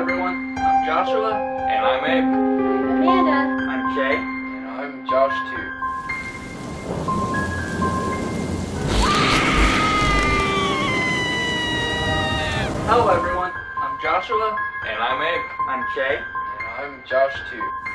everyone. I'm Joshua. And I'm Abe. Amanda. I'm Jay. And I'm Josh too. Hello everyone. I'm Joshua. And I'm Abe. I'm Jay. And I'm Josh too.